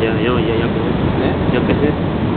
Ya, ya, ya, ya, ¿Eh? empecé.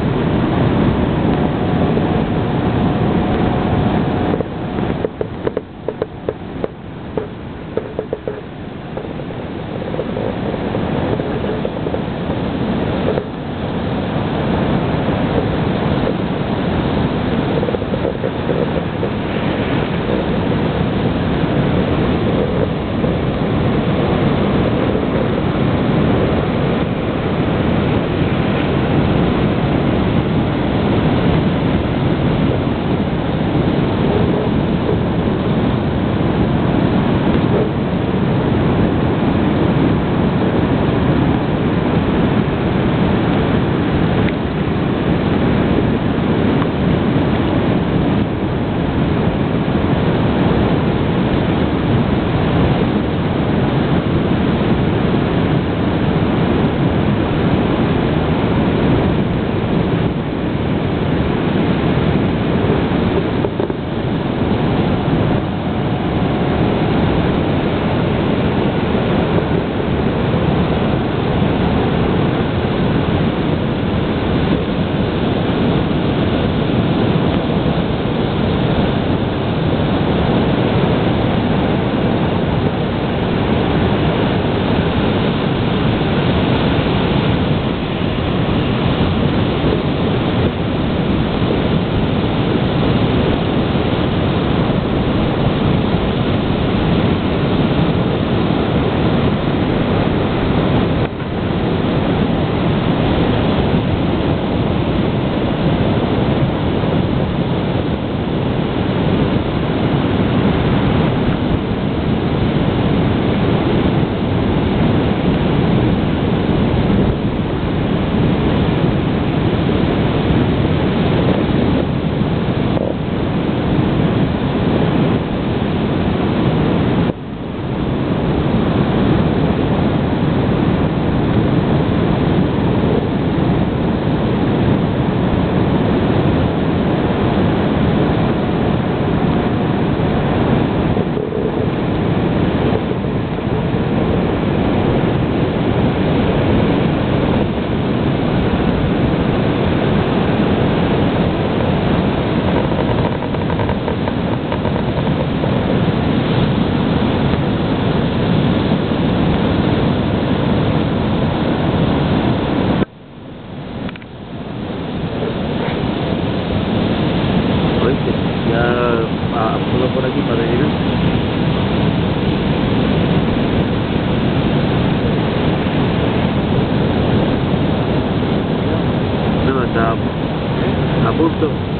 Aquí para está a punto.